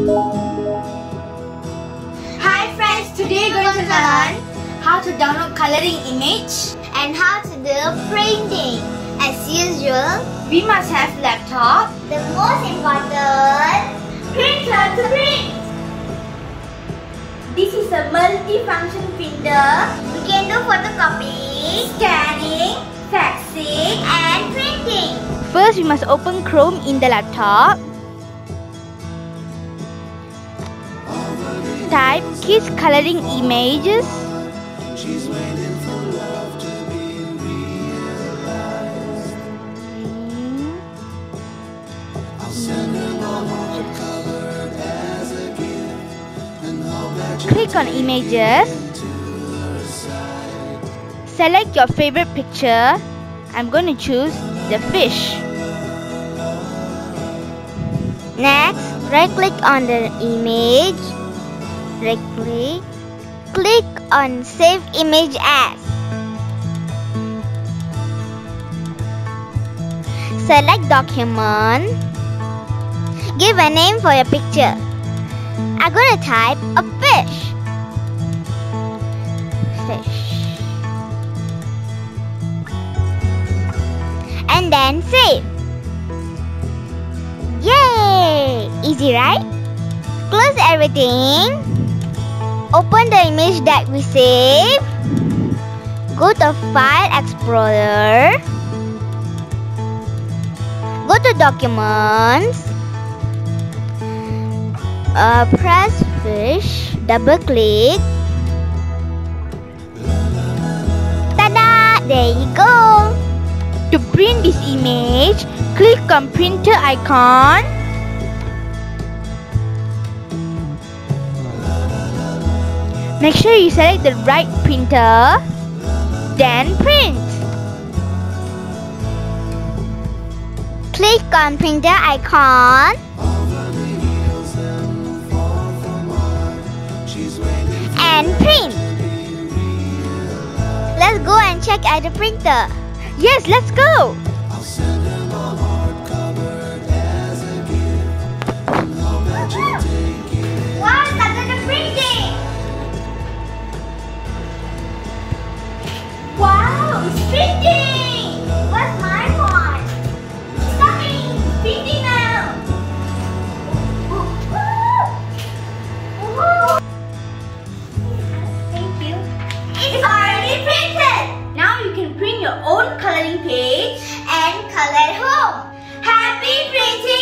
Hi friends, today we're going to learn how to download coloring image and how to do printing. As usual, we must have laptop, the most important printer to print. This is a multi-function printer. We can do photocopying, scanning, faxing and printing. First, we must open Chrome in the laptop. Type kids coloring images. Mm-hmm. Click on images. Select your favorite picture. I'm going to choose the fish. Next, right click on the image. Right click. On Save Image As. Select Document. Give a name for your picture. I'm to type a fish. Fish. And then save. Yay! Easy, right? Close everything. Open the image that we saved. Go to File Explorer. Go to Documents. Uh, press Fish. Double click. Tada! There you go. To print this image, click on printer icon. Make sure you select the right printer, then print. Click on printer icon. And print. Let's go and check at the printer. Yes, let's go. What's my now! Thank you. It's already printed! Now you can print your own coloring page and color at home. Happy printing!